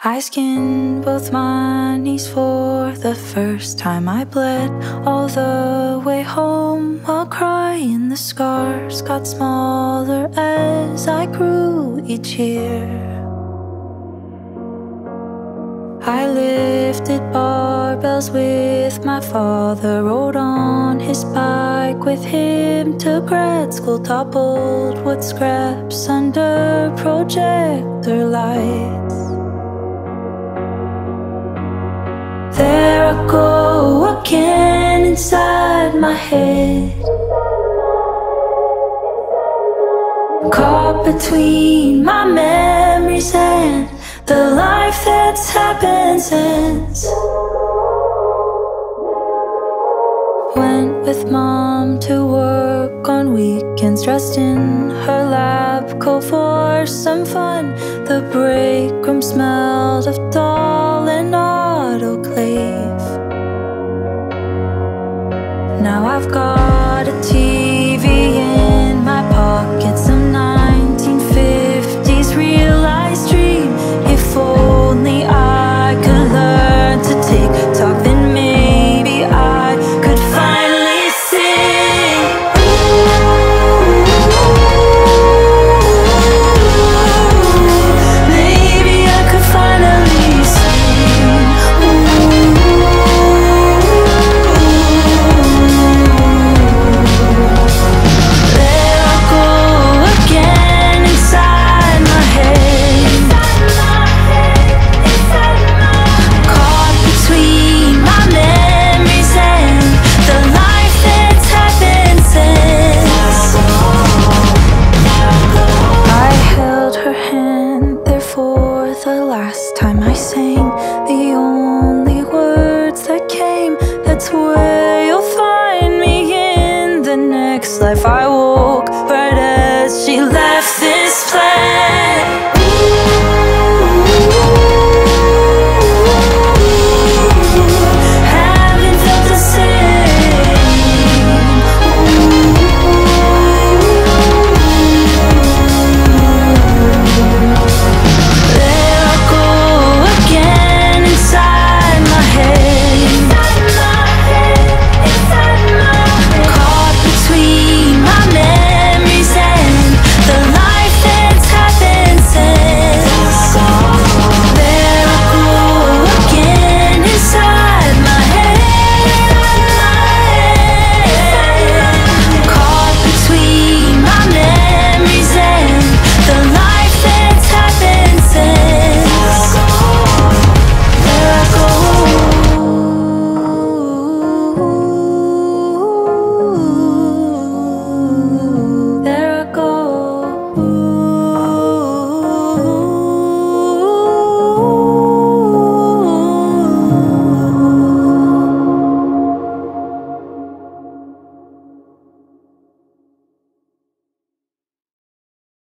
I skinned both my knees for the first time I bled all the way home while crying. The scars got smaller as I grew each year. I lifted barbells with my father, rode on his bike with him to grad school, toppled wood scraps under projector lights. I go again inside my head. Caught between my memories and the life that's happened since. Went with mom to work on weekends Dressed in her lab coat for some fun. The break room smelled of dal Now I've got a TV